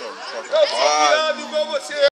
Só, só. Eu sou viado igual você.